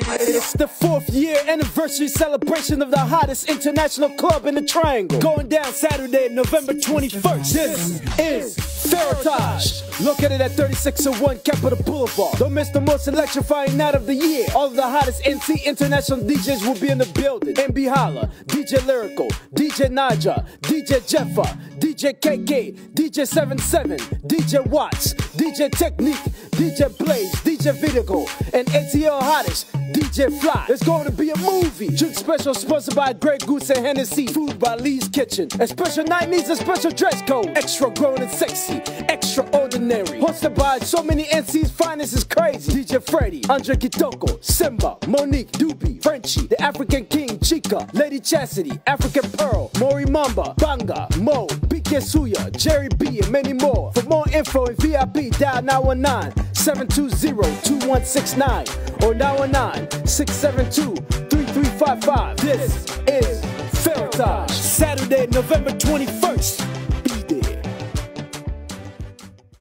It's the fourth year anniversary celebration of the hottest international club in the Triangle. Going down Saturday, November 21st. This is Farotage. Located at 3601 Capital Boulevard. Don't miss the most electrifying night of the year. All of the hottest NC international DJs will be in the building. MB Holla, DJ Lyrical, DJ Naja, DJ Jeffa, DJ KK, DJ 77, DJ Watts, DJ Technique, DJ Blaze, DJ Vidigo, and ATL Hottest, DJ Fly. It's going to be a movie. Drink special sponsored by Grey Goose and Hennessy. Food by Lee's Kitchen. A special night needs a special dress code. Extra grown and sexy. Extraordinary. Hosted by so many NC's finest is crazy. DJ Freddy, Andre Kitoko, Simba, Monique, Doobie, Frenchie, the African King, Chica, Lady Chastity, African Pearl, Mori Mamba, Banga, Mo, BK Suya, Jerry B, and many more. For more info and VIP, dial 919 720 2169 or 919 672 3355. This is Farotage. Saturday, November 21st.